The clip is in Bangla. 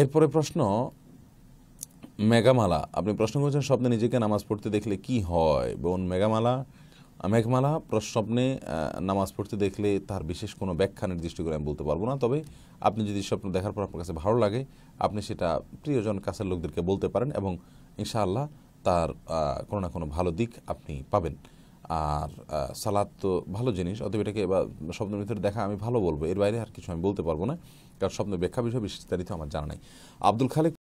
এরপরে প্রশ্ন, মেঘামালা। আপনি প্রশ্ন করেছেন, স্বপ্নে নিজেকে নামাজ পড়তে দেখলে কি হয়? বোন মেঘামালা, মেঘমালা স্বপ্নে নামাজ পড়তে দেখলে তার বিশেষ কোনো ব্যাখ্যা নির্দিষ্ট করে আমি বলতে পারব না। তবে আপনি যদি স্বপ্ন দেখার পর আপনার কাছে ভালো লাগে, আপনি সেটা প্রিয়জন, কাছের লোকদেরকে বলতে পারেন এবং ইনশাআল্লাহ তার কোনো না কোনো ভালো দিক আপনি পাবেন। আর সালাদ তো ভালো জিনিস, অতএব এটাকে স্বপ্নের ভিতরে দেখা আমি ভালো বলব। এর বাইরে আর কিছু আমি বলতে পারব না, কারণ স্বপ্ন ব্যাখ্যা বিষয়ে বিস্তারিত আমার জানা নাই। আব্দুল খালেক